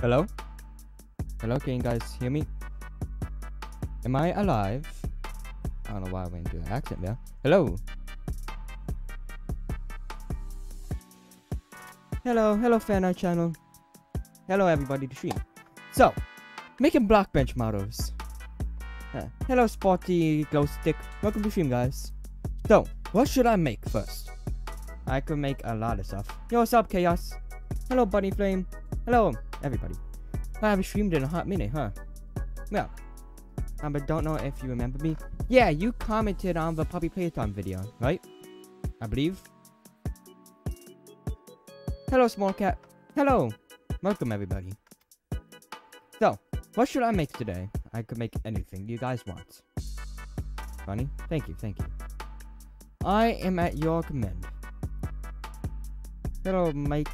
Hello? Hello, can you guys hear me? Am I alive? I don't know why I went into an accent there. Hello? Hello, hello fan art channel. Hello everybody to stream. So, making Blockbench models. Hello Sporty Glow Stick. Welcome to stream guys. So, what should I make first? I could make a lot of stuff. Yo, what's up Chaos? Hello Bunny Flame. Hello everybody. I haven't streamed in a hot minute, huh? Well, I don't know if you remember me. Yeah, you commented on the Poppy Playtime video, right? I believe. Hello, small cat. Hello. Welcome, everybody. So, what should I make today? I could make anything you guys want. Funny? Thank you, thank you. I am at your command. Hello, Mike.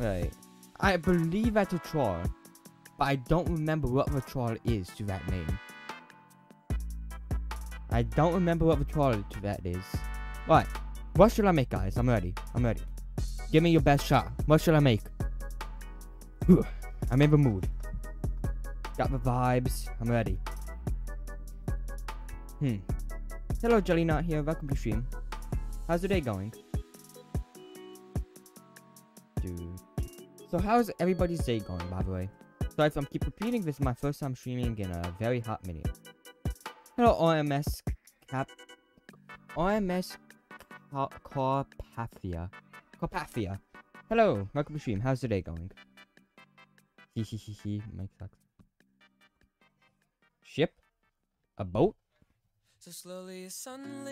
Right. I believe that's a troll, but I don't remember what the troll is to that name. I don't remember what the troll to that is. Right. What should I make, guys? I'm ready. I'm ready. Give me your best shot. What should I make? I'm in the mood. Got the vibes. I'm ready. Hmm. Hello, Jelly Not here. Welcome to stream. How's the day going? So how's everybody's day going, by the way? So if I'm keep repeating, this is my first time streaming in a very hot minute. Hello, OMS Cap... OMS Carpathia. Carpathia. Hello, welcome to stream. How's the day going? Hee hee hee hee. Mike sucks. Ship? A boat?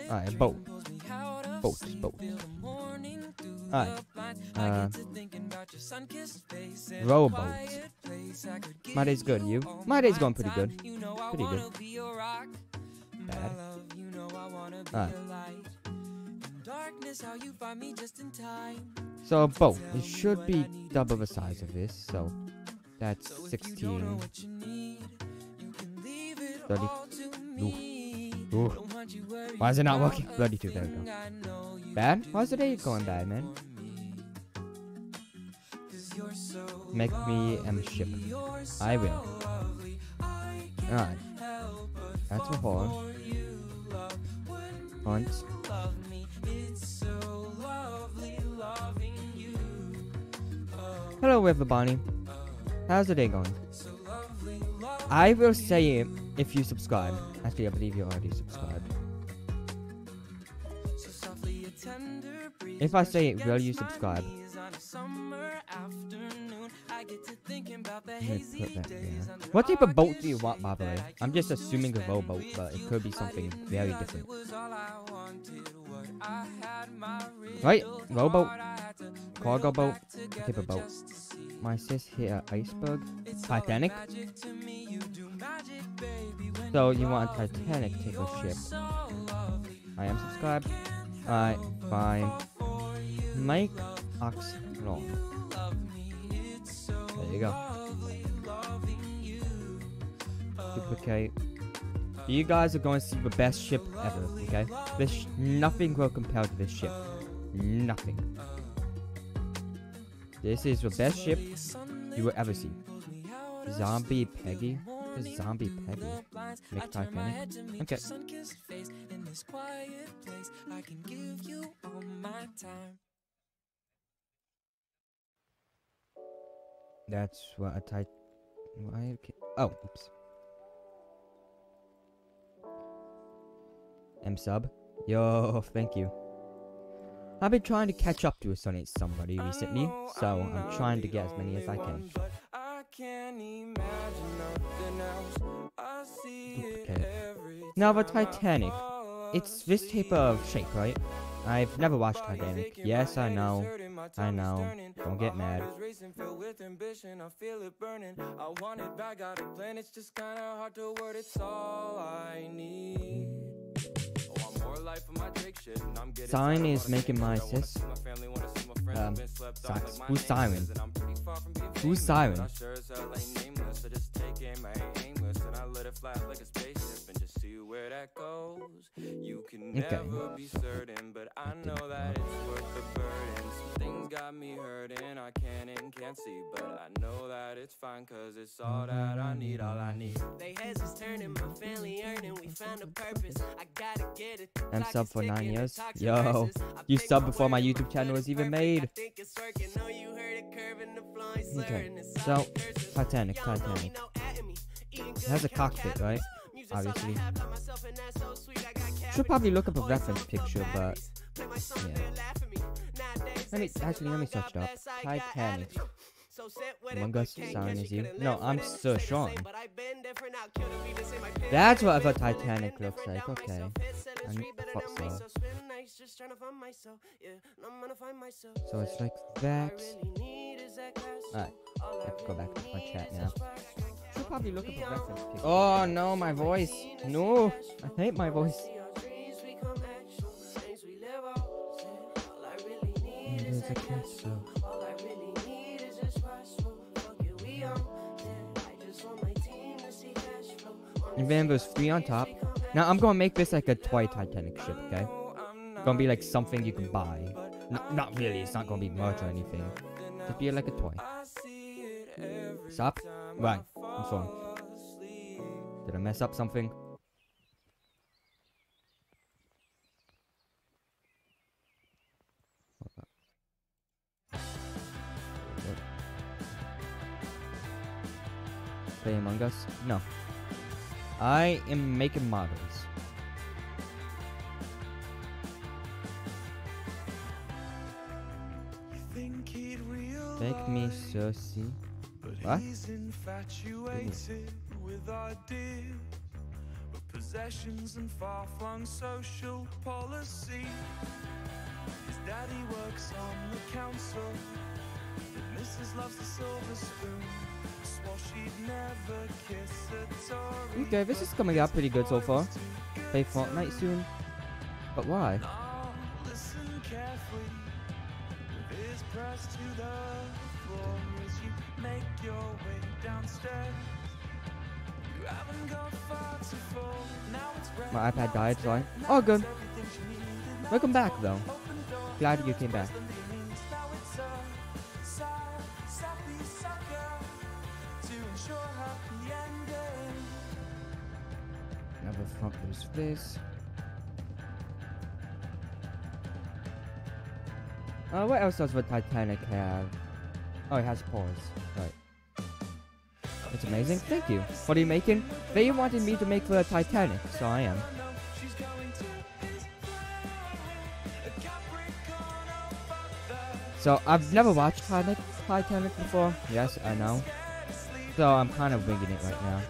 Alright, boat. Boat, boat. Alright. Uh, rowboat. My day's good, you? My day's going pretty good. Pretty good. Bad. Alright. So, a boat. It should be double the size of this, so that's 16. 30. Ooh. Ooh. Why is it not working? 32, there we go. Bad? Why is the day going bad, man? Make me a ship. I will. Alright. That's a horn. Hunt. Hello, Bonnie. How's the day going? I will say it if you subscribe. Actually, I believe you already subscribed. If I say it, will you subscribe? What type of boat do you want, by the way? I'm just assuming a rowboat, but it could be something very different. Right? Rowboat? Cargo boat? What type of boat? My sis hit an iceberg? Titanic? So you want a Titanic type of ship? I am subscribed. Alright, fine. Mike Ox Long. There you go. Duplicate. You guys are going to see the best ship ever, okay? This nothing will compare to this ship. Nothing. This is the best ship you will ever see. Zombie Peggy? Zombie Peggy. Make Titanic? Okay. That's what a tit. Why? Oh, oops. M sub. Yo, thank you. I've been trying to catch up to a Sonny somebody recently, so I'm trying to get as many as I can. Duplicate. Now the Titanic. It's this type of shape, right? I've never watched Titanic. Yes, I know. I know. Don't get mad. Sign is making my sis. Um, sucks. Who's Siren? Who's Siren? Where that goes. You can Okay. never be certain, but I know that it's worth the burden. Some things got me hurting, I can and can't see, but I know that it's fine, cause it's all that I need, all I need. They heads is turning, my family earning, we found a purpose. I gotta get it. I'm Clock sub for nine years. Yo, you pick subbed before my YouTube channel was even made. I think it's working. Know you heard it curving, the flow Okay, so. Titanic, Y'all know me, Titanic. no at me. Eating It has a cockpit, right? Calories. Music's all I Obviously. have, by myself, and that's so sweet, I got Should probably look up a reference picture, but batteries. Play my yeah. they laugh at me. Nowadays, Let me- actually, let me search it up. blessed, I got Titanic. attitude. So set Among Us, Siren is you. No, I'm. Sirsean. I been different, I'll kill the beat and say my pen That's what a Titanic looks like, okay. myself, hit, selling I street better thought than so. myself, spend nights just trying to find myself. Yeah, I'm gonna find myself. so it's like that. really need is that cash flow. Alright, I have to go back to my chat now. That spark flow. Should probably look up We reference Oh no, my voice. No, I hate my voice. See our dreams become actual, things we live out. Yeah, all I really need is a that cash cash flow. All I really need is just cash flow. Fuck it, we on. Yeah, I just want my team to see cash flow. And then there's three on top. Now I'm gonna make this like a toy Titanic ship, okay? Gonna be like something you can buy. N- not really, it's not gonna be merch or anything. Just be like a toy. Stop. Right, Did I mess up something? Play Among Us? No. I am making models. Make me so see. He's infatuated with ideas, with possessions and far-flung social policy. His daddy works on the council. But Mrs. loves the silver spoon. Swore she'd never kiss a Okay, this is coming out pretty good so far. Play Fortnite soon. But why? Now make your way downstairs. You haven't got far to fall. Now it's red My iPad died, so I. Oh, good. it's everything she needed. Now Welcome back, though. Glad you came back. Less than beginnings. Now it's a sad, sappy sucker to ensure happy ending. Never fuck lose this. Uh, what else does the Titanic have? Oh, it has paws. Right. It's amazing. Thank you. What are you making? They wanted me to make the Titanic, so I am. So I've never watched Titanic, Titanic before. Yes, I know. So I'm kind of winging it right now.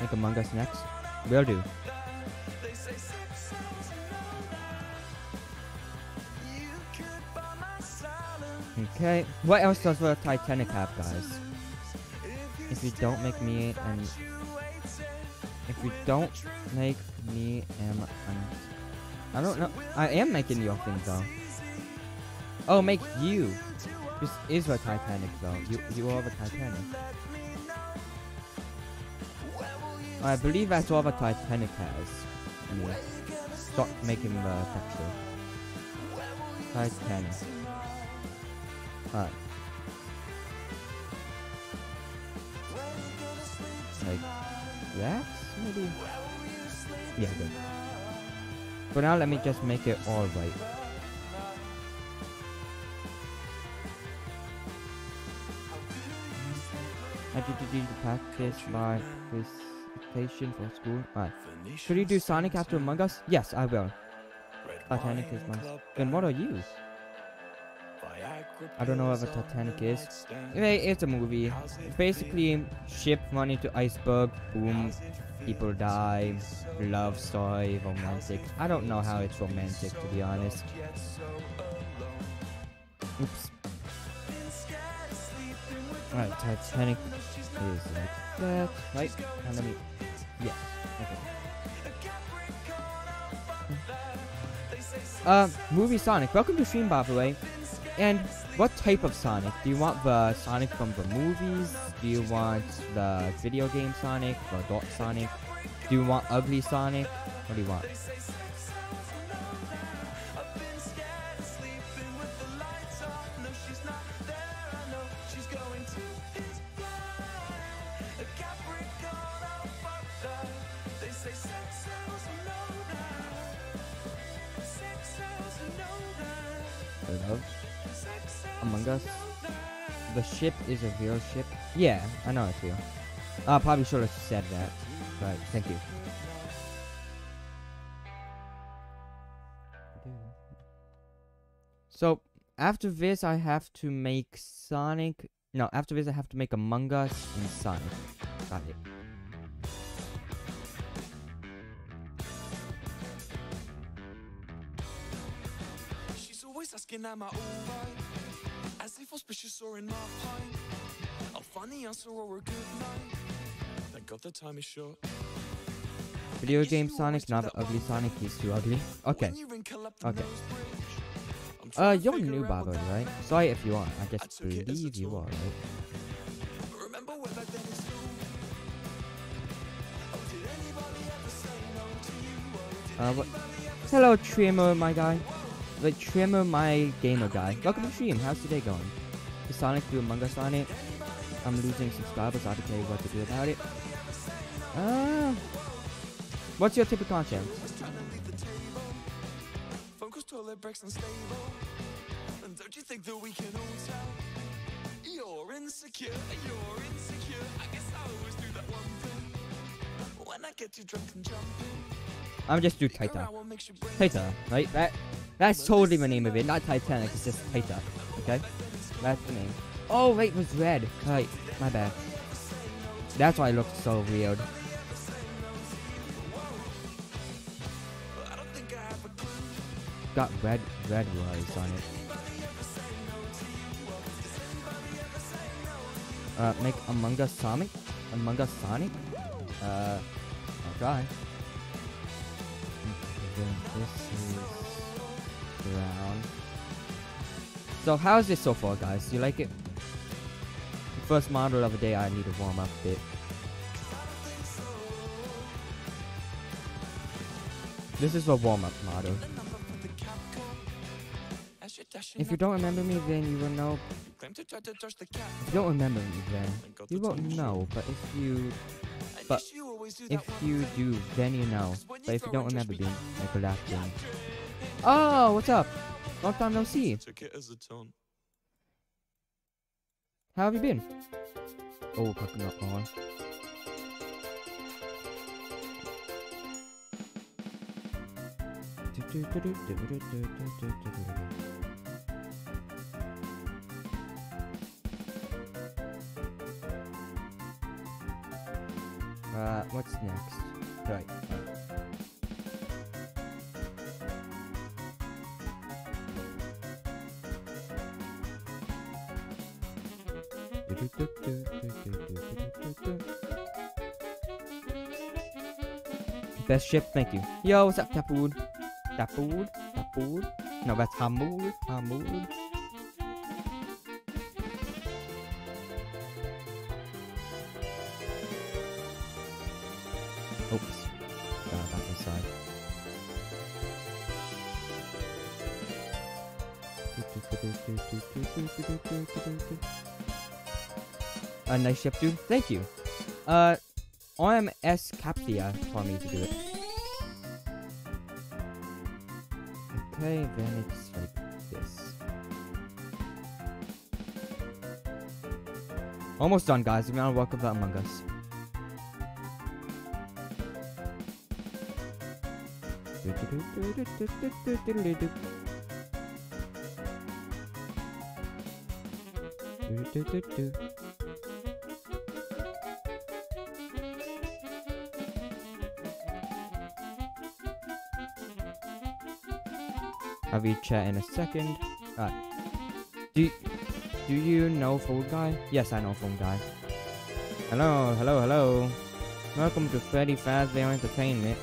Make Among Us next. Will do. Okay. What else does the Titanic have, guys? If you don't make me and if you don't make me am I don't know. I am making your thing though. Oh, make you. This is the Titanic though. You you are the Titanic. I believe that's all the Titanic has. Stop making the texture. Titanic. Alright. Like that? Maybe? Yeah, good. For now, let me just make it all right. I did the practice my presentation for school. Alright. Should you do Sonic after Among Us? Yes, I will. Titanic is my. Then what are you? I don't know what a Titanic is. It's a movie. Basically, ship run into iceberg, boom, people die, love story, romantic. I don't know how it's romantic to be honest. Oops. Alright, Titanic is like that, right? And let me. Yeah, okay. Uh, movie Sonic. Welcome to stream, by the way. And what type of Sonic? Do you want the Sonic from the movies? Do you want the video game Sonic, the adult Sonic? Do you want ugly Sonic? What do you want? Ship is a real ship. Yeah, I know it's real. I probably should have said that, but thank you. So after this, I have to make Sonic. No, after this, I have to make Among Us and Sonic. Got it. She's always asking am I alright As if auspicious or in my pint A funny answer or a good night Thank God the time is short Video game Sonic, not the ugly Sonic. He's too ugly. Okay. When you wrinkle up the Okay. nose bridge, I'm Uh, you're new, by the way, right? Sorry if you are. I I just took it as a believe you are, right? Remember way back then in school Oh, did anybody ever say no to you? Oh, Uh, what? Hello, Trimmer, my guy. The Trimmer, my gamer guy. Welcome to the stream. How's today going? The Sonic do Among Us on it? I'm losing subscribers. I have to tell you what to do about it. Uh, what's your typical content? was trying to leave the table. Phone calls, toilet breaks, unstable. And don't you think that we can all tell? You're insecure, you're insecure. I guess I always do that one thing. When I get too drunk and jumping, I'm just do Taita. out what makes your brain Taita, right? That that's totally the name of it. Not Titanic. It's just Taita. Okay, that's the name. Oh wait, it was red. Right, my bad. That's why it looked so weird. Got red, red words on it. Uh, make Among Us Sonic? Among Us Sonic? Uh, I'll try. Then this is So how's this so far, guys? You like it? First model of the day, I need to warm up a bit. This is a warm-up model. If you don't remember me, then you will know. If you don't remember me, then you won't know. But if you, but if you do, then you know. But if you don't remember, me, make a laugh. Oh, what's up? Long time no see. Took it as a taunt. How have you been? Oh, coconut oil. Uh, what's next? Right. Best ship, thank you. Yo, what's up, Tapood? Tapood? Tapood? No, that's Hamood. Hamood. A nice ship, dude. Thank you. Uh, OMS Captia for me to do it. Okay, then it's like this. Almost done, guys. Want to welcome that Among Us. I'll be chat in a second. Uh, do do you know Phone Guy? Yes, I know Phone Guy. Hello, hello, hello. Welcome to Freddy Fazbear Entertainment.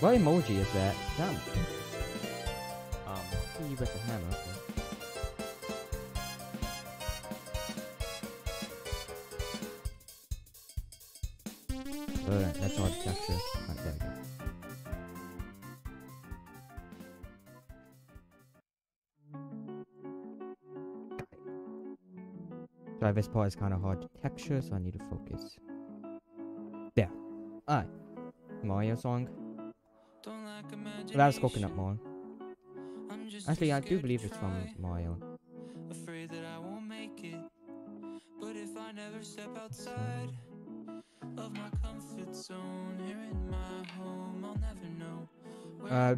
What emoji is that? That. Um, you with a hammer. This part is kind of hard to texture, so I need to focus. There. Alright. Mario song. That was Coconut. Mall. Actually, I do believe it's from. Mario. Afraid that I won't make it. But if I never step outside of my comfort zone here in my home, I'll never know where Uh.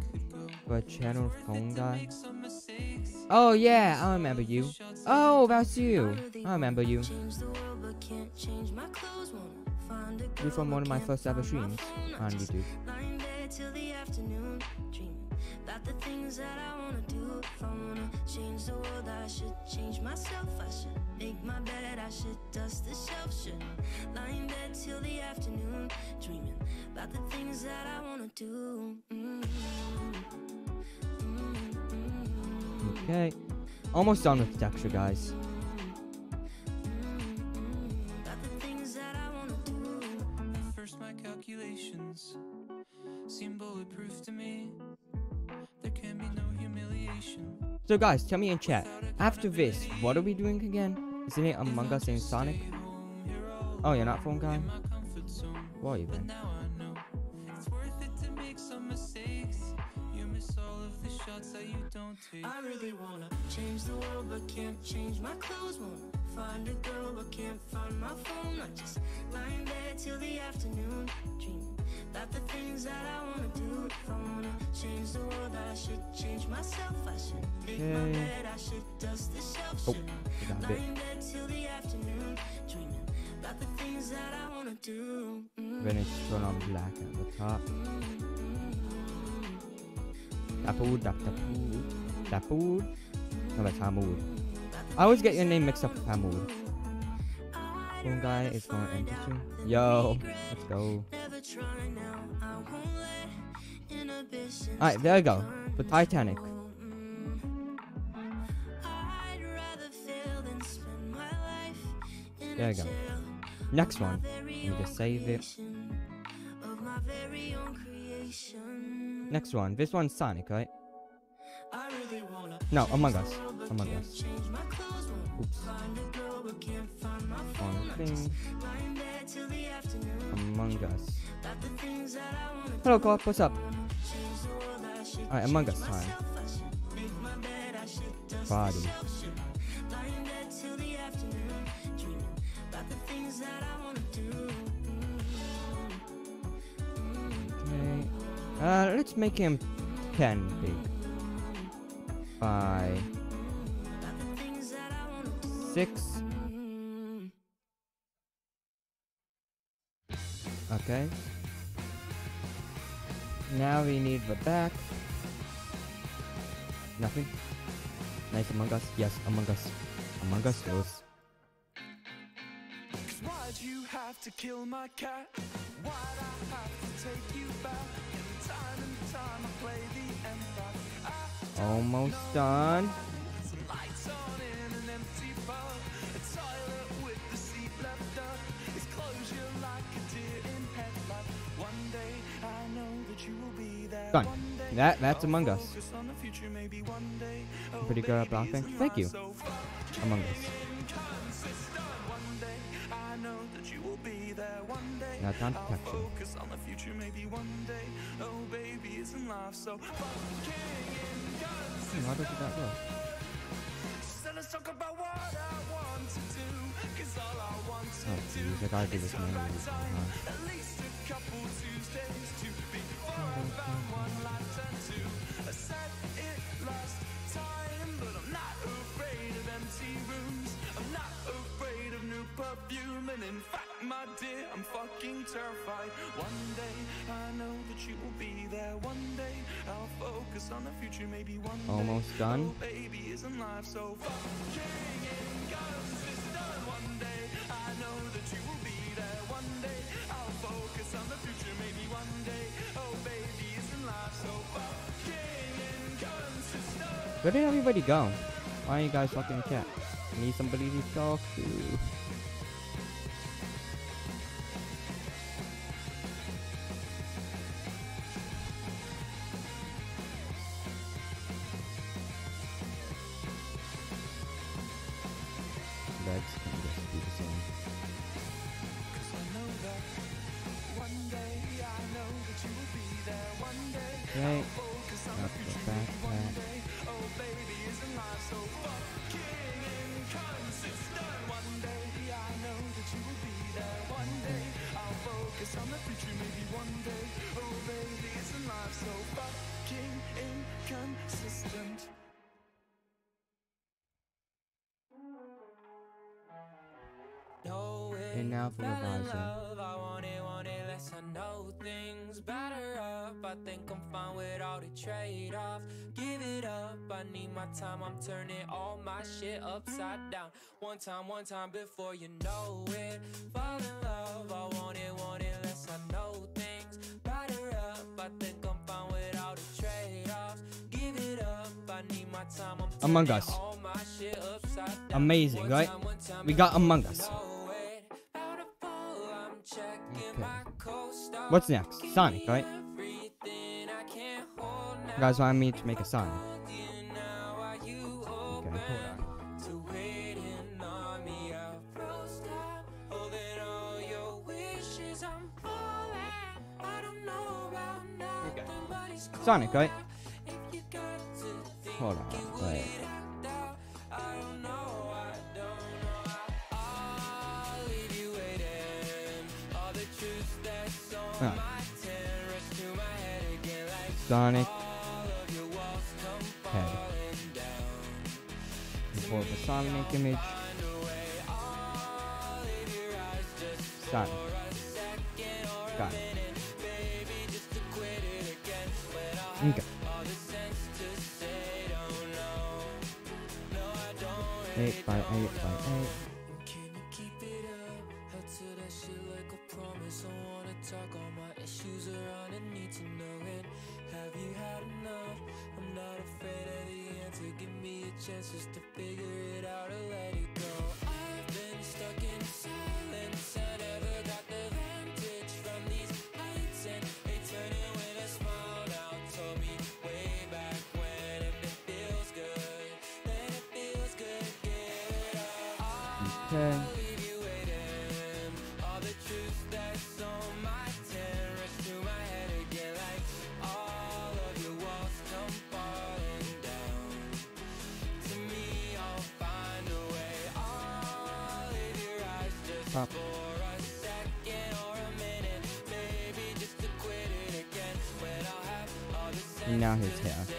But channel phone guy. make some mistakes. Oh yeah, I remember you. Oh, that's you. I remember you. You from one of my first ever streams on YouTube. Almost done with the texture, guys. About the things that I wanna do. At first, my calculations seem bulletproof to me. There can be no humiliation. So guys, tell me in chat. After this, what are we doing again? Isn't it Among Us and Sonic? Oh, you're not phone guy? What are you then? Turn on black at the top. Tap, tapu, tapu. No, that's Hamoud. I always get your name mixed up with Hamoud. Phone guy is going to enter soon. Yo, let's go. Alright, there we go. The Titanic. There you go. Next one. Let me just save it. Next one. This one's Sonic, right? No, Among Us. Among Us. Oops. Thing. Among Us. Hello. What's up? Alright, Among Us time. myself. Uh, let's make him 10 big. By About the things that I wanna do. 6. Mm. Okay. Now we need the back. Nothing. Nice Among Us. Yes, Among Us. Among Us goes. Why'd you have to kill my cat? Why'd I have to take you back? Almost done. Done. That that's Among Us. Pretty good at blocking. Thank you. Among Us. That you will be there. One day Now time to I'll capture. focus on the future, maybe one day. Oh baby, isn't life so fucking? Why does it that well? So let's talk about what I want to do. Cause all I want to Oh, do jeez, I gotta do is this back manually. time. Uh, At least a couple Tuesdays to before I found one life turned to I said it last time, but I'm not afraid of empty rooms. In fact, my dear, I'm fucking terrified. One day I know that you will be there. One day I'll focus on the future, maybe one day. Almost done. Oh, baby, isn't life so fucking inconsistent? One day I know that you will be there. One day I'll focus on the future, maybe one day. Oh, baby, isn't life so fucking? Where did everybody go? Why are you guys talking in chat? Need somebody to talk to. I think I'm fine with all the trade offs. Give it up, I need my time. I'm turning all my shit upside down. One time, one time before you know it. Fall in love, I want it, want it less. I know things better up. I think I'm fine with all the trade offs. Give it up, I need my time. I'm Among Us. all my shit upside down. Amazing, right? time, one time We got Among Us. know it. Out of all, I'm checking Okay. What's next? Sonic, right? Guys want me to make a Sonic? Holding now, are you Okay, open hold on. to waiting on me? I froze down, holding all your wishes. I'm. I don't know about nothing, but it's Sonic, right? cold out. If you got to think Hold on, wait. act a second or a Got it. quit it Okay. all the sense to say All that's on my rush to my head again like all of your walls come falling down. To me, I'll find a way. I'll leave your eyes just Pop. for a second or a minute, maybe just to quit it again. When I'll have all the Now his hair.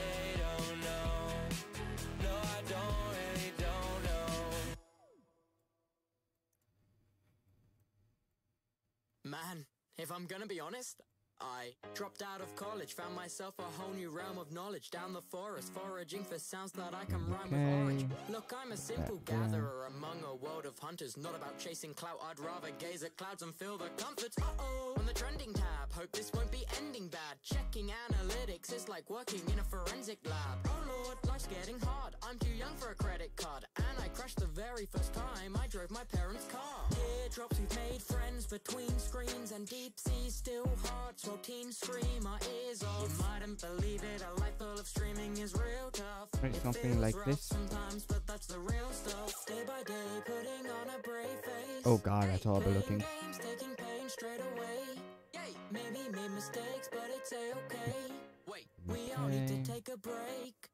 Gonna be honest, I dropped out of college, found myself a whole new realm of knowledge down the forest, foraging for sounds that I can rhyme with orange. Look, I'm a simple gatherer among a world of hunters, not about chasing clout. I'd rather gaze at clouds and feel the comfort. Uh oh, on the trending tab, hope this won't be ending bad. Checking analytics is like working in a forensic lab. Oh lord, life's getting hard. I'm too young for a credit card, and I crashed the very first time I drove my parents' car. Teardrops, we've made friends between screens and deep seas, still hearts while teens scream our ears off. You mightn't believe it, a life full of streaming is real tough. Right, something like this. Sometimes, but that's the real stuff. Day by day, putting on a brave face. Oh god, that's horrible looking. games, taking pain straight away. Yay, maybe made mistakes, but it's a okay. Wait, we all need to take a break.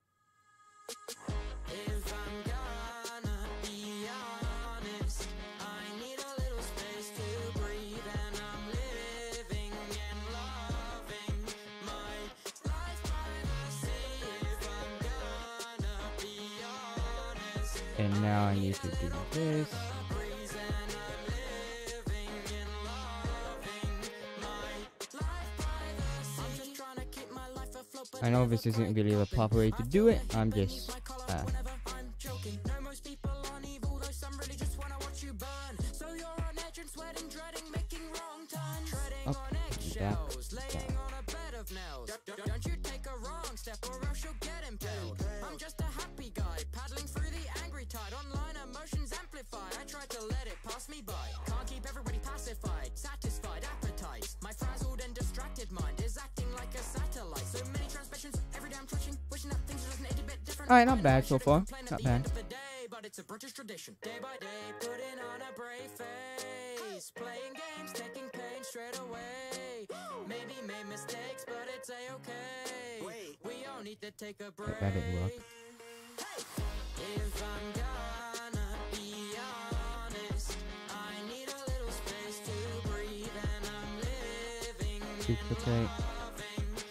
And I'm living and loving my life by the sea. If I'm gonna be honest, And now I need to do this. I know this isn't really the proper way to do it. I'm just uh, whenever No, most people aren't evil, though some really just wanna watch you burn. So you're on edge and sweating, dreading, making wrong turns. Up, back, don't you. I'm just a happy guy, paddling through the angry tide. Online emotions amplify. I try to let it pass me by. Can't keep everybody pacified, satisfied Wait. We all need to take a break. that didn't work.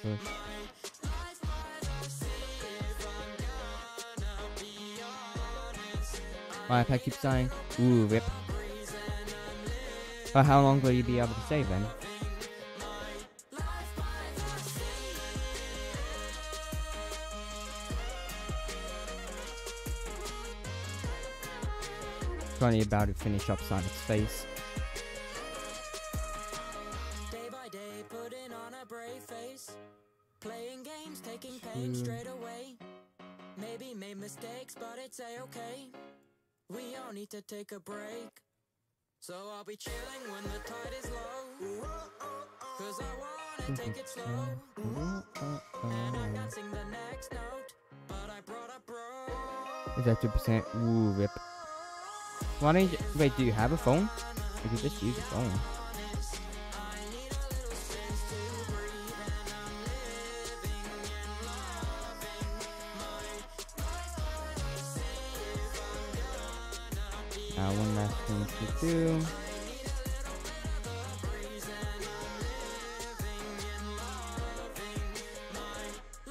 If I'm My iPad keeps dying. Ooh, rip. But how long will you be able to save then? Funny about to finish up Sonic's face. All need to take a break. So I'll be chilling when the tide is low. Cause I wanna take it slow. And I can't sing the next note. But I brought a bro. Is that 2%? Ooh, rip. Why don't you... Wait, do you have a phone? You could just use a phone. Uh, one last thing to do.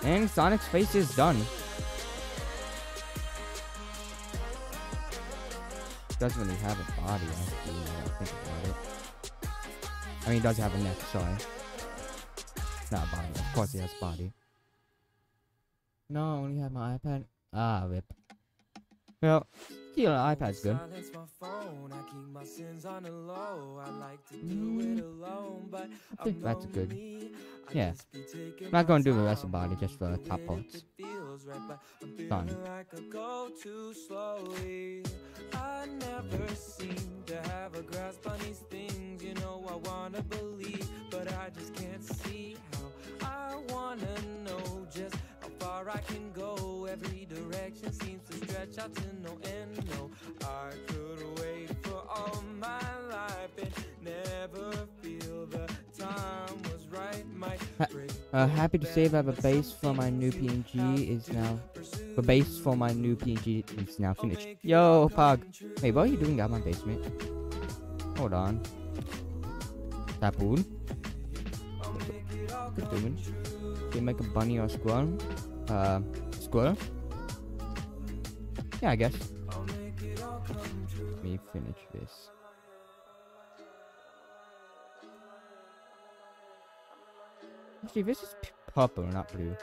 And Sonic's face is done. Doesn't really have a body, actually, I think about it. I mean, he does have a neck, sorry. Not a body, of course he has a body. No, I only have my iPad. Ah, rip. Still, an iPad's good. Phone. I keep my sins on the low. I like to do it alone, but I think that's good. Yeah. just be taking I'm not gonna do the rest of the body, just the top parts. it feels right, but I'm Done. I go too slowly. I never seem to have a grasp on these things. You know I wanna believe, but I just can't see how. I wanna know just far I can go. Every direction seems to stretch out to no end. No, I could wait for all my life and never feel the time was right. Might Uh, happy to say that the base for my new PNG is now. The base for my new PNG is now finished. Yo, Pug. Wait, what are you doing down my basement? Hold on. Tapoon? You doing? Can you make a bunny or a squirrel? Uh, squirrel? Yeah, I guess. Let me finish this. Actually, this is purple, not blue.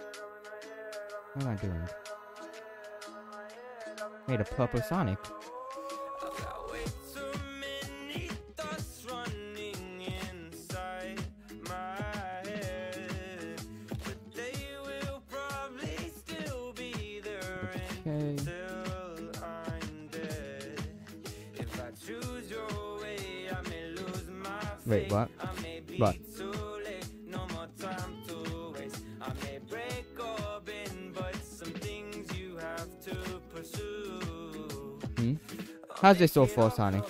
What am I doing? Made a purple Sonic. You have to pursue. Hmm? How's this so far, Sonic?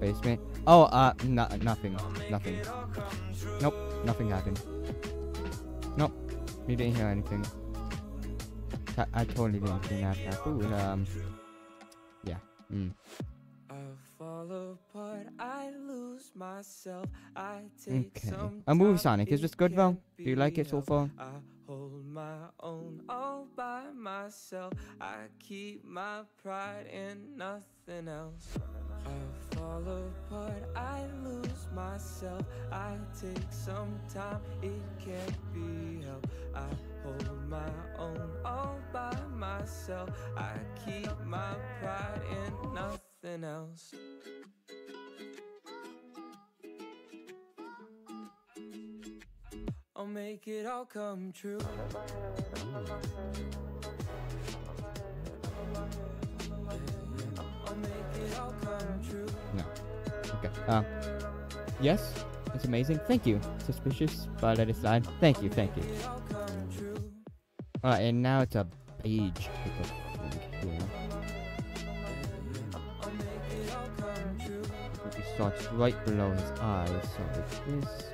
Basement? Oh, uh, no, nothing. Nothing. Nope, nothing happened. You didn't hear anything. I, I totally didn't see that happen. Um, yeah. Mm. I fall apart, I lose myself, I take Okay. some A movie Sonic, is this good though? Do you like it so far? Myself. I keep my pride in nothing else. I fall apart, I lose myself. I take some time, it can't be helped. I hold my own all by myself. I keep my pride in nothing else. I'll make it all come true. No. Okay. Uh, yes, it's amazing. Thank you. Suspicious, but it slide. Thank you, thank you. It all. Alright, and now it's a beige. It starts right below his eyes, so it's this.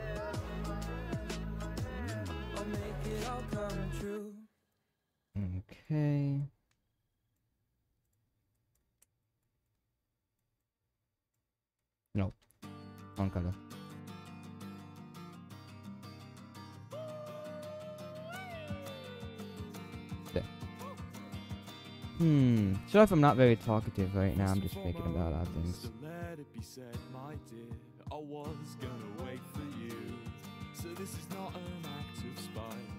Okay. No. Wrong color. There. Hmm. Sorry if I'm not very talkative right now. I'm just thinking about things. Let it be said, my dear, I was gonna wait for you. So this is not an act of spite.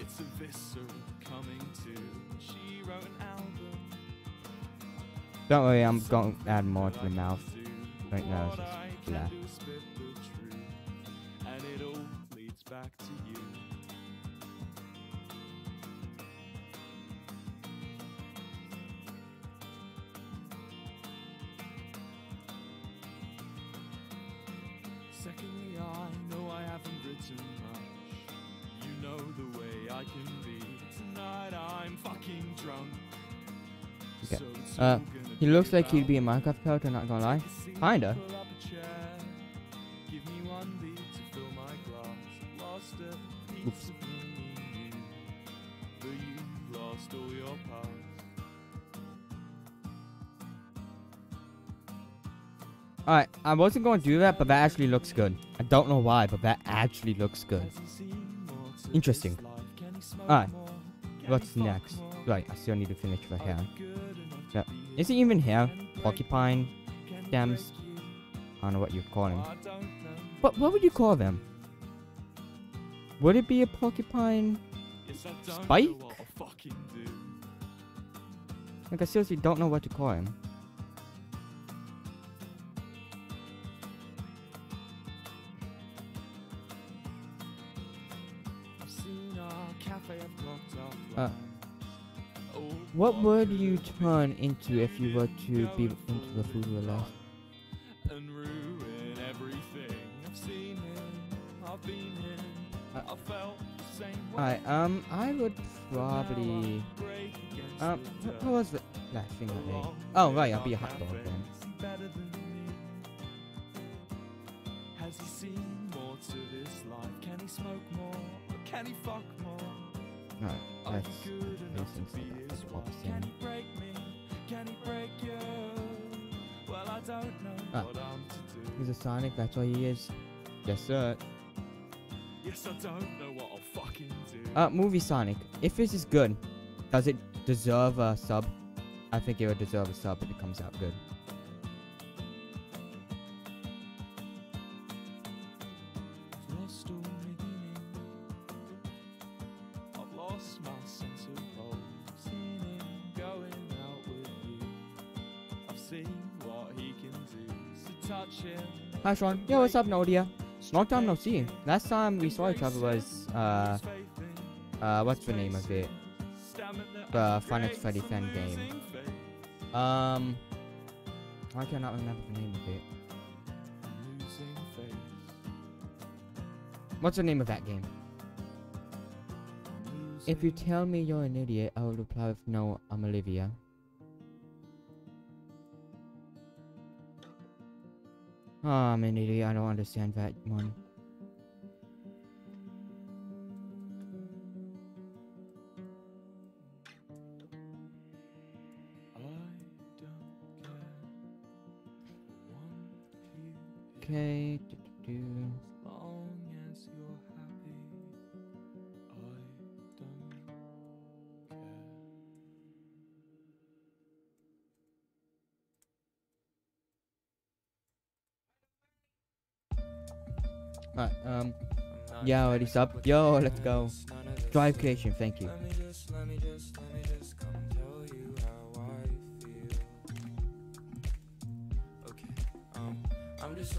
It's a visceral coming to. She wrote an album. Don't worry, I'm going to add more to the mouth. Right now, it's just black. can do is spit the truth, and it all leads back to you. Secondly, I know I haven't written much. You know the way I can be. Tonight I'm fucking drunk. Okay. So Uh, He looks like he'd be a Minecraft character, not gonna lie. Kinda. Pull up a chair. Give me one beat to fill my glass. Lost a piece Oops. of me in you, but you lost all your past. Alright, I wasn't going to do that, but that actually looks good. I don't know why, but that actually looks good. Has he seen more to Interesting. this life? Can he smoke Alright, What's next? Right, I still need to finish the hair. Yeah. Is it even hair? Can he break Porcupine you? Can he stems? break you? I don't know what you'd call him. I don't know. What, what would you call them? Would it be a porcupine? Yes, I don't Spike? know what I'll fucking do. Like, I seriously don't know what to call him. I've seen our cafe, I've clocked off Uh, What would you turn into if you were to be into the food for life? And ruin everything. I've seen him, I've been him, Uh, I felt the same way. Alright, um, I would probably. Um, what, what was the last thing I made? Oh, right, I'll be a hot dog then. is better than me? Has he seen more to this life? Can he smoke more? Or can he fuck more? Alright, let's. good enough to be that, his that's what wife? I'm Can he break me? Can he break you? Well, I don't know Ah. what I'm to do. He's a Sonic, that's all he is. Yes, sir. Yes, I don't know what I'll fucking do. Uh, movie Sonic. If this is good, does it deserve a sub? I think it would deserve a sub if it comes out good. Hi, Sean. Yo, what's up, Nodia? Long time no see. Last time we saw each other was, uh, uh, what's the name of it? The Final Freddy fan game. Um, I cannot remember the name of it. What's the name of that game? If you tell me you're an idiot, I will reply with no, I'm Olivia. Um, oh, I'm an idiot. I don't understand that one. Okay. do, do, do. Yeah, already up? Yo, let's go. Drive creation, thank you.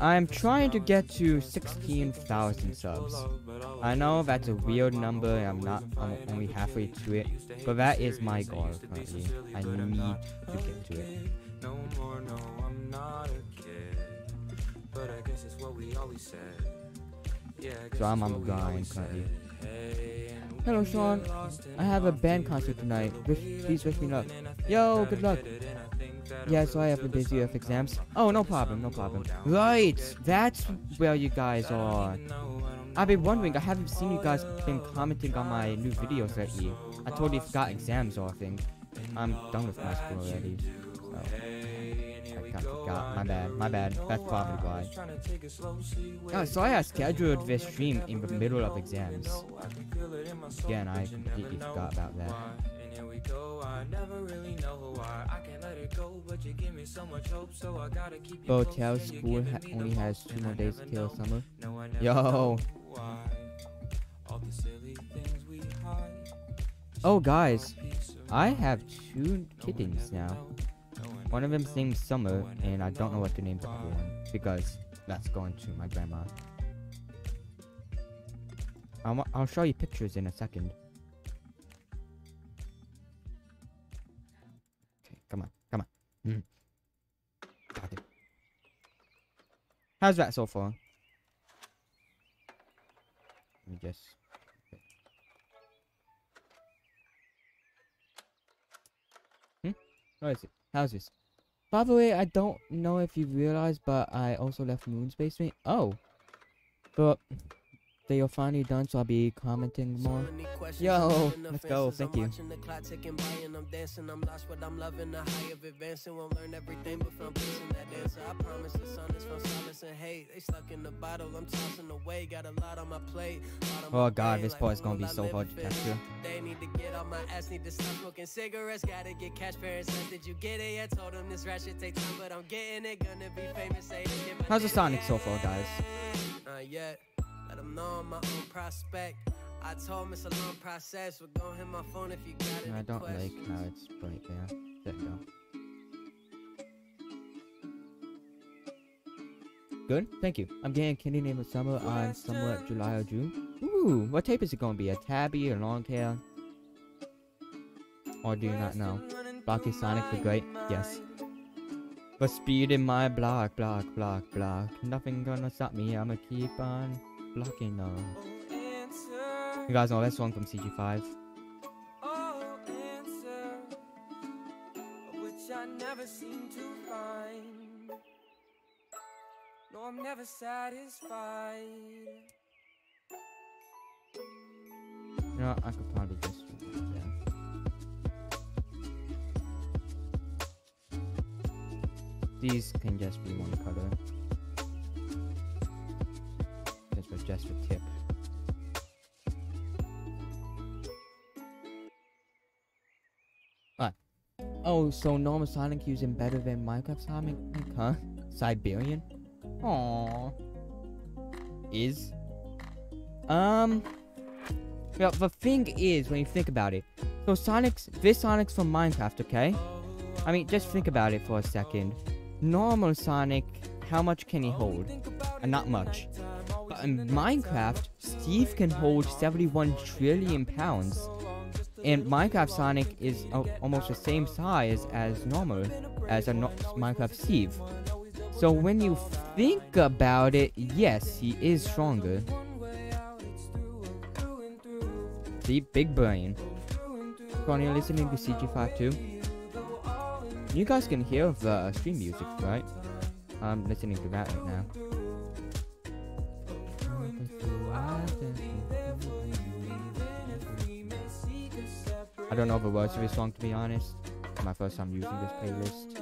I'm trying to get to and trust. I'm just 16,000 looking for some subs. I know that's a weird number, I'm not, I'm only halfway to it, but that is my goal currently. I need to get to it. No more, no, I'm not a kid. But I guess it's what we always said. Yeah, So I'm it's on what we grind currently. said. Hey, and Hello, Sean. I have a band concert tonight. Wish, please wish me luck. Yo, good luck. Yeah, so I have the busy of exams. Oh, no problem, no problem. Right, that's where you guys are. I've been wondering, I haven't seen you guys been commenting on my new videos lately. I totally forgot exams or thing. I'm done with my school already. So. I forgot. My bad, my bad. That's probably why. Oh, so I scheduled this stream in the middle of exams. Again, I completely forgot about that. Botel school ha only has two more days till summer. Yo. Oh, guys. I have two kittens now. One of them's named Summer, and I don't know what to name the other one because that's going to my grandma. I'll, I'll show you pictures in a second. Okay, come on, come on. Mm. How's that so far? Let me just. Hmm? What is it? How's this? By the way, I don't know if you realized, but I also left Moon's basement. Oh. But they are finally done, so I'll be commenting more. Yo, let's go. Thank you. Oh god, this part is gonna be so hard to capture. They need to get off my ass, need to stop smoking cigarettes. Gotta get cash. Parents says, Did you get it? I told them this rat should take time, but I'm getting it. Gonna be famous. How's the Sonic so far, guys? Not yet. Let them know I'm my own prospect. I told him it's a long process. We're gonna hit my phone if you got it. I don't like how it's bright there. There we go. Good, thank you. I'm getting a kitty named Summer on somewhat July or June. Ooh, what tape is it gonna be? A tabby or long tail? Or do you not know? Blocky Sonic the Great? Yes. But speed in my block, block, block, block. Nothing gonna stop me, I'ma keep on blocking them. You guys know that song from CG5? which I never seem to find. No, I'm never satisfied. You know, I could probably just. These can just be one color. Just for tip. What? Oh, so normal Sonic using better than Minecraft Sonic? Huh? Siberian? Aww. Is? Um. Well, the thing is, when you think about it, so Sonic's, this Sonic's from Minecraft, okay? I mean, just think about it for a second. Normal Sonic, how much can he hold? Uh, not much. In Minecraft, Steve can hold 71 trillion pounds. And Minecraft Sonic is almost the same size as normal, as a no Minecraft Steve. So when you think about it, yes, he is stronger. See, big brain. Ron, you're listening to CG5 too? You guys can hear the stream music, right? I'm listening to that right now. Don't know the words of this song to be honest. It's my first time using this playlist.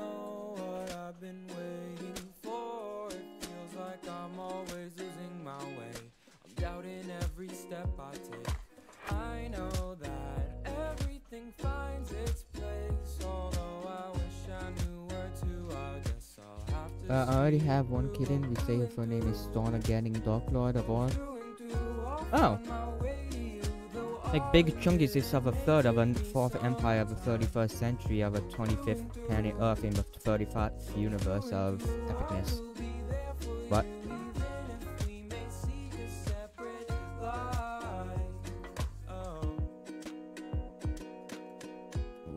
every step I take. I know that everything finds its place. I wish I knew where to, I guess I'll have to. Uh, I already have one kitten. We say her name is Storna Getting Dark Lord of all. Oh. Like Big Chungus is of a third of a fourth empire of the 31st century of a 25th planet Earth in the 35th universe of epicness. What?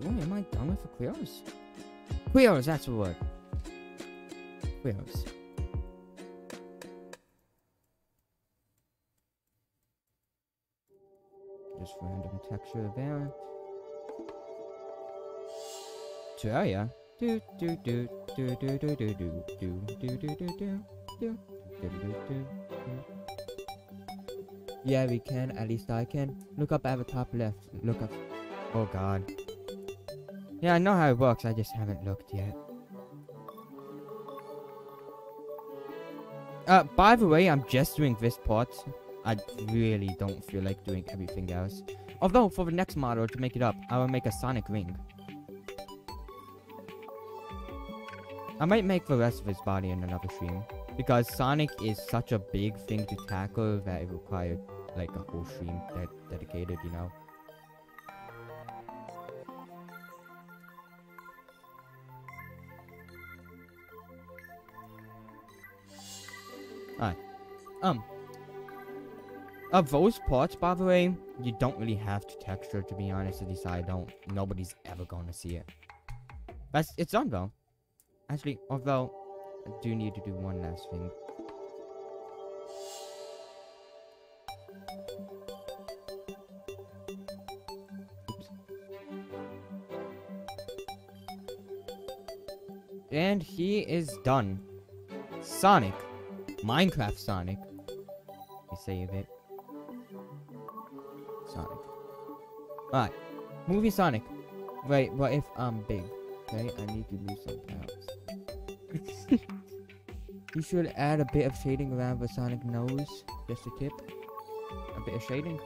Ooh, am I done with the queers? Queers, that's the word. Queers. Texture. Do do do do do do do do do do do do do do do do do Yeah, we can. At least I can. Look up at the top left. Look up. Oh God. Yeah, I know how it works. I just haven't looked yet. Uh, by the way, I'm just doing this part. I really don't feel like doing everything else. Although, for the next model, to make it up, I will make a Sonic ring. I might make the rest of his body in another stream. Because Sonic is such a big thing to tackle that it required, like, a whole stream de dedicated, you know? Alright. Um. Of those parts, by the way, you don't really have to texture, to be honest. At least I don't. Nobody's ever going to see it. That's it's done though. Actually, although I do need to do one last thing. Oops. And he is done. Sonic. Minecraft Sonic. Save it. Alright. Movie Sonic. Wait, what if I'm big? Okay, I need to lose some pounds. you should add a bit of shading around the Sonic nose. Just a tip. A bit of shading.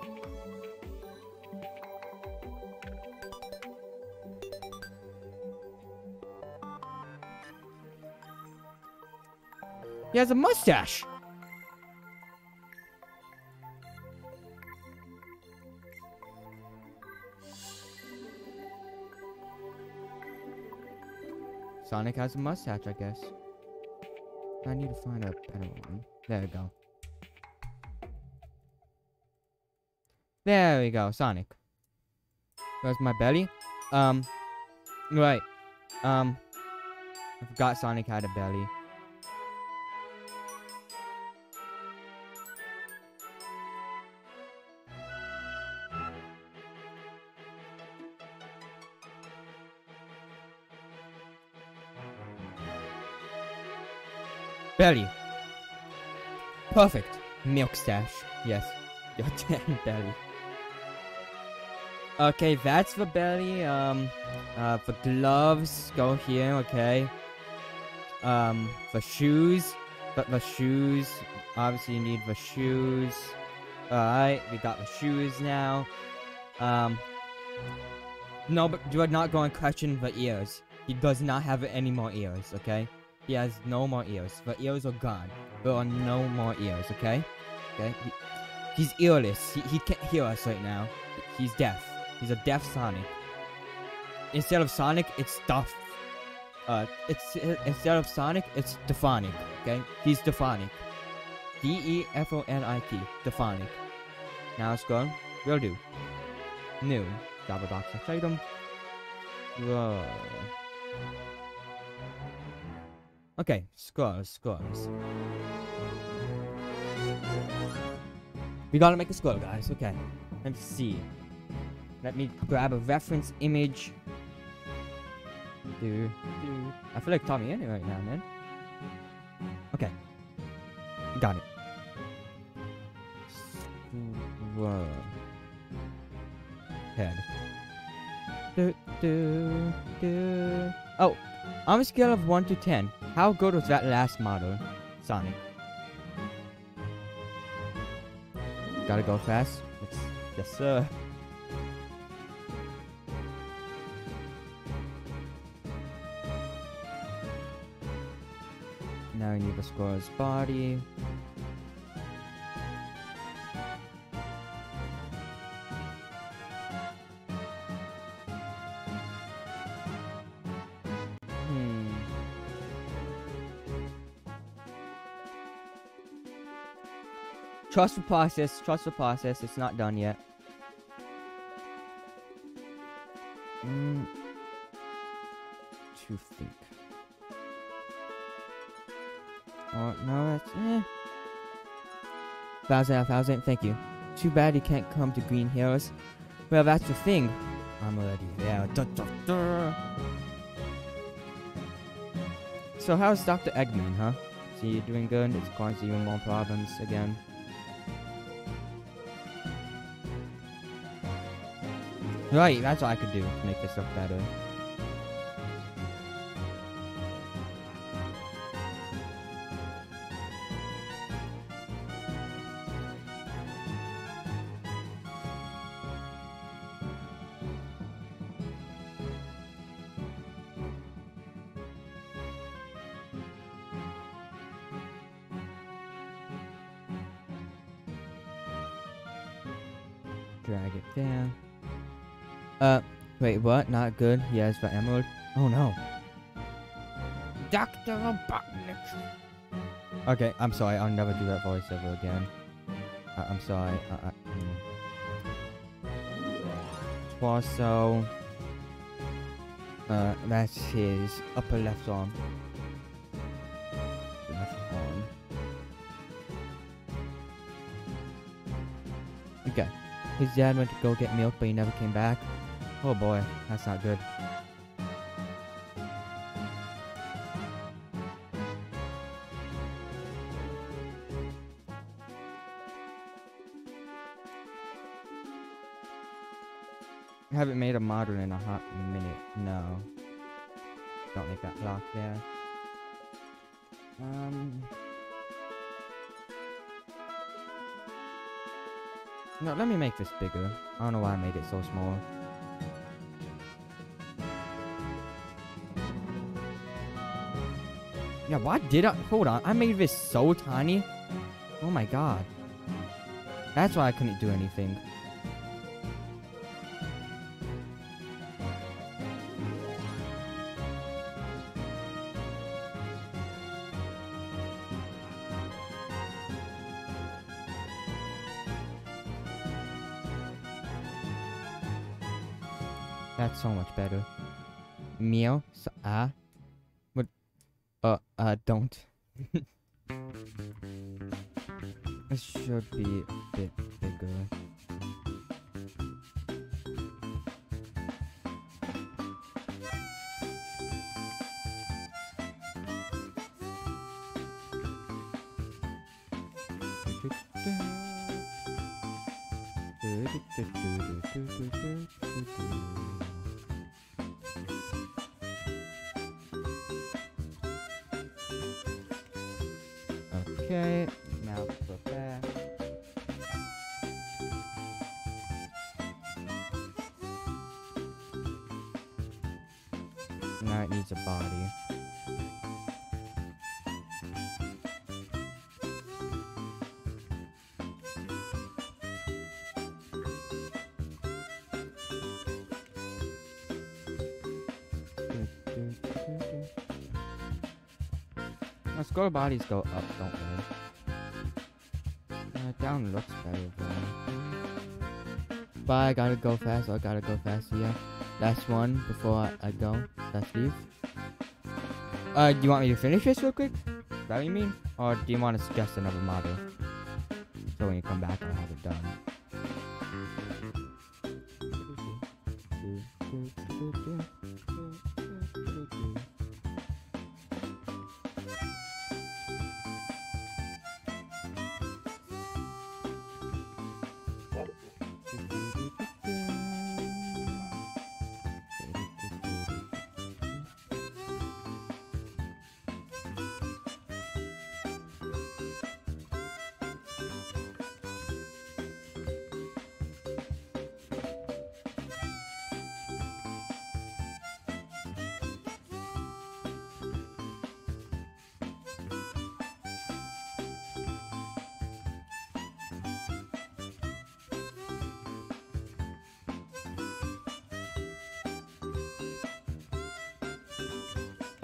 He has a mustache! Sonic has a mustache, I guess. I need to find a better one. There we go. There we go, Sonic. Where's my belly? Um, right. Um, I forgot Sonic had a belly. Belly. Perfect. Milk stash. Yes. Your damn belly. Okay, that's the belly. Um, uh, for gloves, go here. Okay. Um, for shoes, but the shoes. Obviously, you need the shoes. Alright, we got the shoes now. Um, no, but you are not going to question the ears. He does not have any more ears, okay? He has no more ears. The ears are gone. There are no more ears, okay? Okay? He, he's earless. He, he can't hear us right now. He's deaf. He's a deaf Sonic. Instead of Sonic, it's Duff. Uh, it's instead of Sonic, it's Dephonic. Okay? He's Dephonic. D E F O N I T. Dephonic. Now let's go. Will do. New. Java box item. Whoa. Okay, scores, scores. We gotta make a score, guys. Okay. Let's see. Let me grab a reference image. Do, do. I feel like TommyInnit right now, man. Okay. Got it. Whoa. Head. Do, do, do. Oh, on a scale of 1 to 10, how good was that last model, Sonic? Gotta go fast? Yes, sir. Now I need to score his body. Trust the process, trust the process, it's not done yet. Mm. To think. Oh, no, that's eh. Thousand out of thousand, thank you. Too bad you can't come to Green Hills. Well, that's the thing. I'm already there. Duh, duh, duh. So how's Dr. Eggman, huh? Is he doing good? It's causing even more problems again. Right, that's what I could do to make this look better. Drag it down. Uh, wait, what? Not good? Yes, for Emerald? Oh no. Dr. Robotnik. Okay, I'm sorry. I'll never do that voice ever again. I I'm sorry. I I mm. Torso. Uh, that's his upper left arm. Left arm. Okay. His dad went to go get milk, but he never came back. Oh boy, that's not good. I haven't made a modern in a hot minute. No. Don't make that block there. Um. No, let me make this bigger. I don't know why I made it so small. Yeah, why did I? Hold on, I made this so tiny. Oh my god. That's why I couldn't do anything. Should be a bit bigger. Scroll bodies go up, don't they? Uh, down looks better though. But I gotta go fast, I gotta go fast, yeah. Last one before I, I go. Let's leave. Uh, do you want me to finish this real quick? Is that what you mean? Or do you want to suggest another model? So when you come back, I'll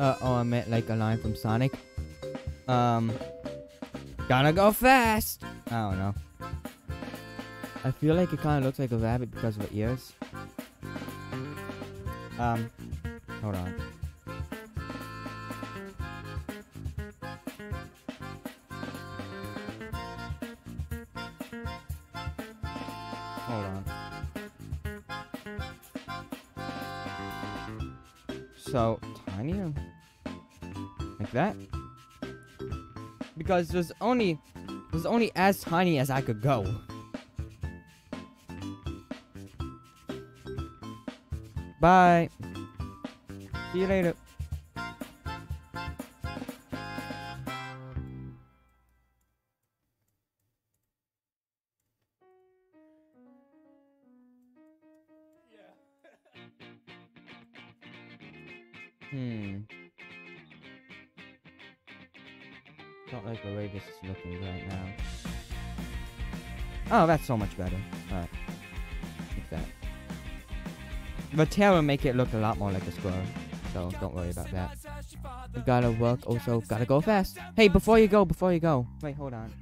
Uh, oh, I meant like a line from Sonic. Um, gotta go fast. I don't know. I feel like it kind of looks like a rabbit because of the ears. Um, hold on. Hold on. So, like that. Because there's only, there's only as tiny as I could go. Bye. See you later. That's so much better. Alright. Like that. The will make it look a lot more like a squirrel. So don't worry about that. You gotta work, also gotta go fast. Hey, before you go, before you go. Wait, hold on.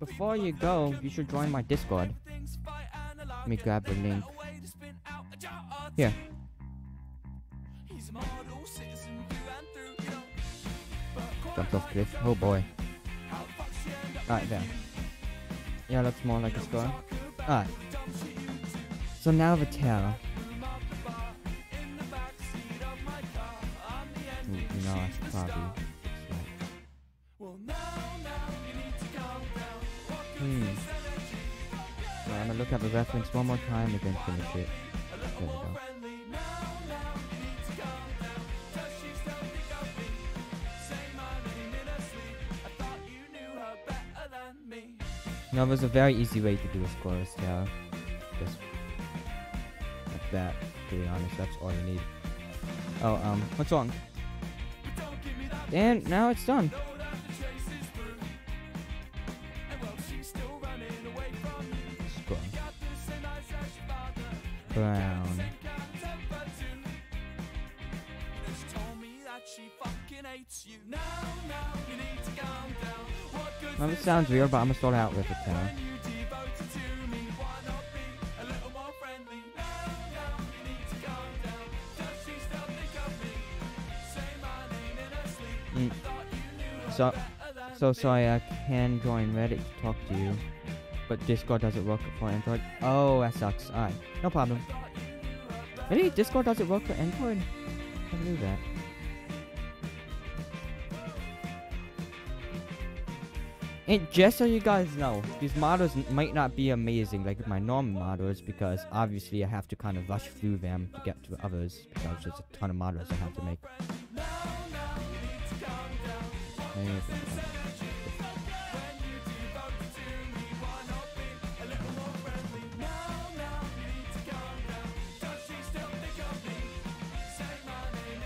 Before you go, you should join my Discord. Let me grab the link. Here. Jumped off cliff. Oh boy. Alright, there. Yeah, looks more like a squirrel. Alright. So now the tail. You know, I should probably. Hmm. Well, I'm gonna look at the reference one more time and then finish it. There we go. No, there's a very easy way to do a squirrel's tail. Just like that. To be honest, that's all you need. Oh, um, what's wrong? And now it's done. Sounds weird, but I'm gonna start out with it now. Mm. So, so sorry, I can join Reddit to talk to you, but Discord doesn't work for Android. Oh, that sucks. Alright, no problem. Really? Discord doesn't work for Android? I knew that. And just so you guys know, these models might not be amazing like my normal models because obviously I have to kind of rush through them to get to the others because there's a ton of models I have to make.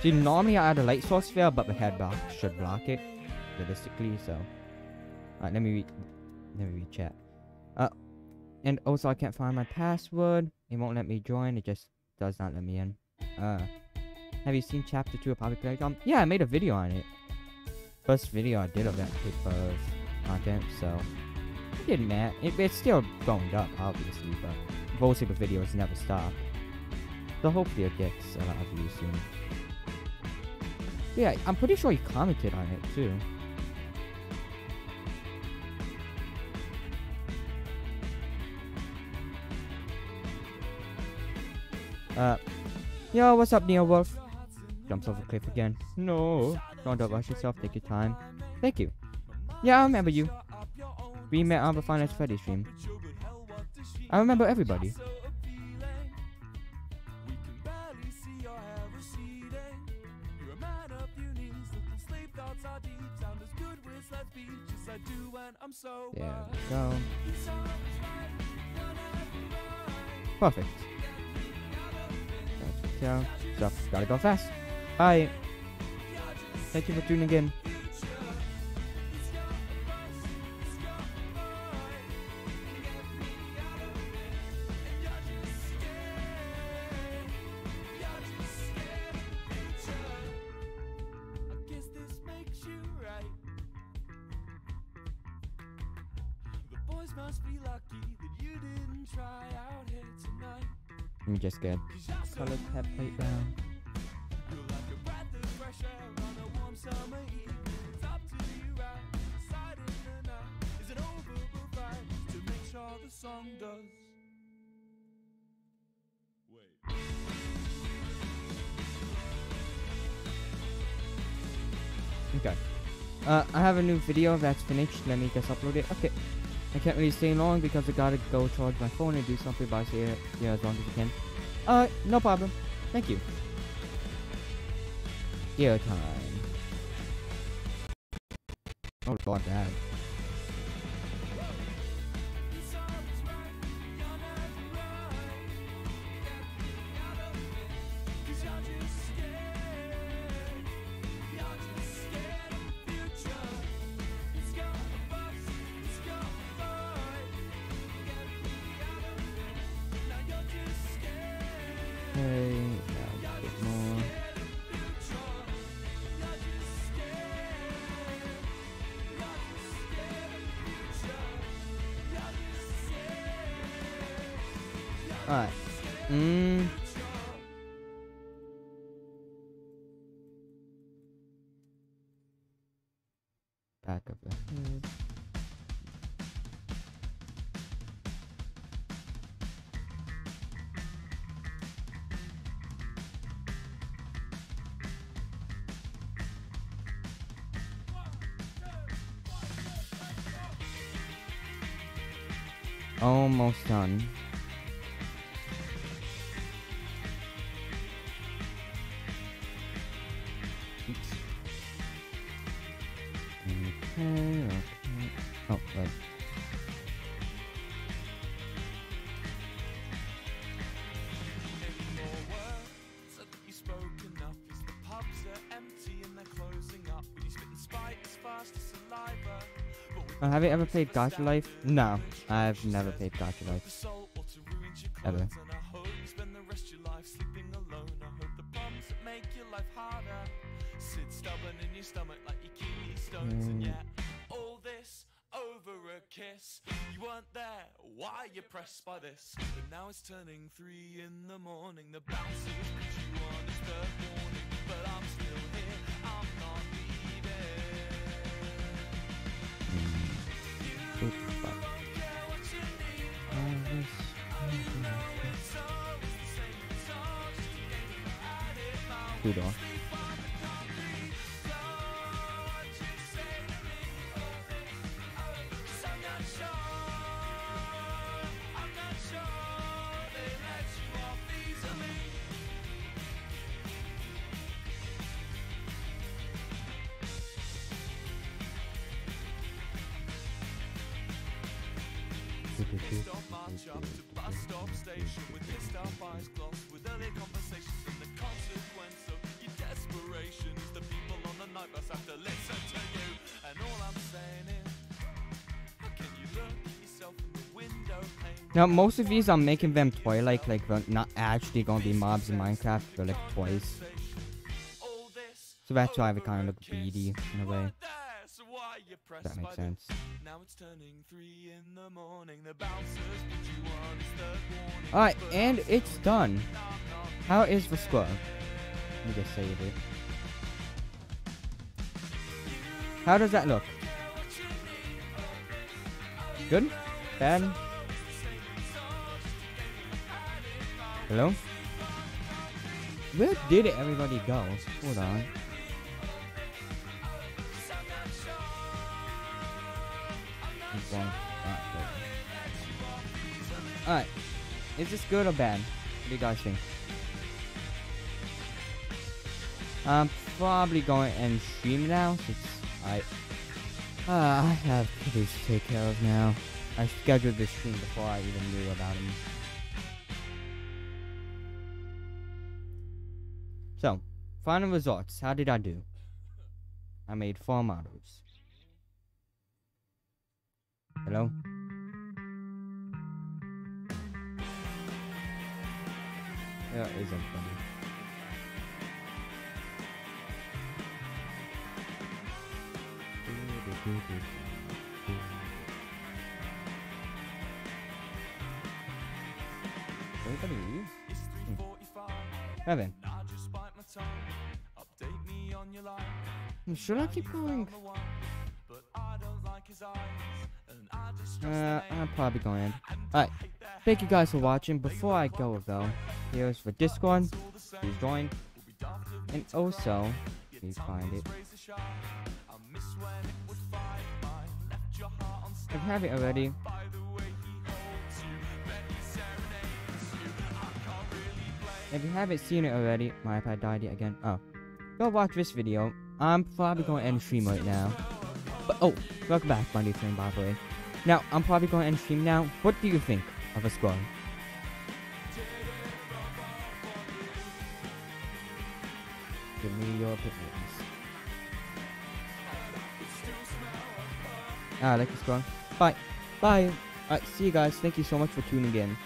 See, normally I add a light source there, but the head block should block it, realistically, so. Alright, let me read, let me read chat. Uh, and also I can't find my password. It won't let me join, it just does not let me in. Uh, have you seen chapter 2 of Poppy Playtime? Yeah, I made a video on it. First video I did of that of content, so. It didn't matter. It, it's still going up, obviously, but most of the videos never stop. So hopefully it gets a lot of views soon. Yeah, I'm pretty sure he commented on it too. Uh, yo, what's up, Neo Wolf? Jumps off a cliff again. No, don't rush yourself. Take your time. Thank you. Yeah, I remember you. We met on the Finance Freddy stream. I remember everybody. There we go. Perfect. Tail. So, gotta go fast. Bye. Thank you for tuning in. Guess this makes you right. The boys must be lucky that you didn't try out here tonight. Me just get down. Okay. Uh, I have a new video that's finished. Let me just upload it. Okay. I can't really stay long because I gotta go charge my phone and do something, but I yeah, as long as I can. Uh, no problem. Thank you. Gear time. Oh, God, that. Almost done. Have you ever played Gacha Life? No, I've never played Gacha Life. salt water ruins your Ever. clothes and I hope you spend the rest of your life sleeping alone. I hope the problems that make your life harder sit stubborn in your stomach like your kidney stones and Mm. yet all this over a kiss. You weren't there. Why you pressed by this? But now it's turning three in the morning. The bouncers put you on his third warning, but I'm still here. Two door. Stop march up to bus stop station people on the night bus have to listen to you. And all I'm saying is, how can you look at yourself in the window pane? Now, most of these, I'm making them toy-like, like they're not actually gonna be mobs in Minecraft, they're like toys. So that's why they kind of look beady in a way. weren't there, so why you If pressed that makes sense. Now it's turning three in the morning. The bouncers put you on his third warning. Alright, and it's done. here. I'm not How is the score? Let me just save it. How does that look? Good? Bad? Hello? Where did everybody go? Hold on. Alright, Is this good or bad? What do you guys think? I'm probably going and stream now since I uh, I have things to take care of now. I scheduled this stream before I even knew about him. So, final results. How did I do? I made four models. Hello? There isn't any. I don't like his eyes, and I just Uh, trust I'm probably going to end. And Alright, I hate that thank you guys for watching. Before I go though, here's for Discord, all the same. please join. We'll be daft if we And also, me find it. If you have it already, if you haven't seen it already, my iPad died yet again. Oh, go watch this video. I'm probably going to end stream right now. But oh, welcome back, Monday Train, by the way. Now, I'm probably going to end stream now. What do you think of a squad? Give me your opinions. Ah, like the squad. Bye. Bye. Alright, see you guys. Thank you so much for tuning in.